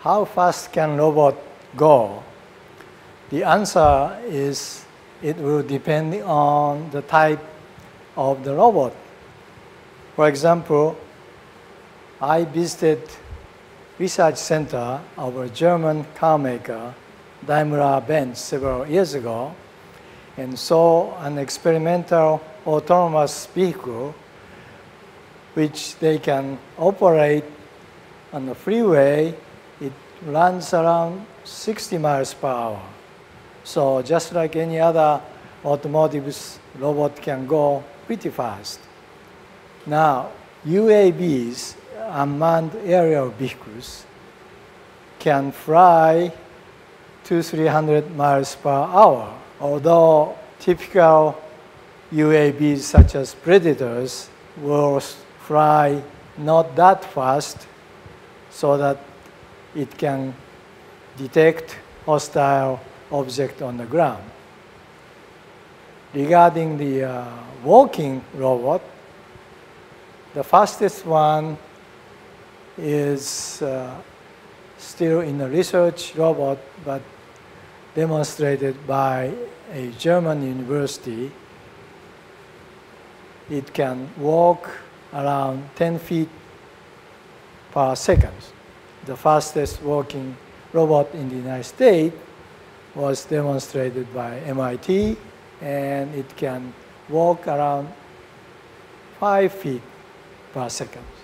how fast can robot go? The answer is it will depend on the type of the robot. For example, I visited research center of a German car maker, Daimler-Benz, several years ago, and saw an experimental autonomous vehicle which they can operate on the freeway. It runs around 60 miles per hour. So just like any other automotive robot can go pretty fast. Now, UAVs, unmanned aerial vehicles, can fly to 300 miles per hour. Although typical UAVs such as Predators will fly not that fast so that it can detect hostile object on the ground. Regarding the uh, walking robot, the fastest one is uh, still in the research robot, but demonstrated by a German university. It can walk around 10 feet per second. The fastest walking robot in the United States was demonstrated by MIT, and it can walk around 5 feet per second.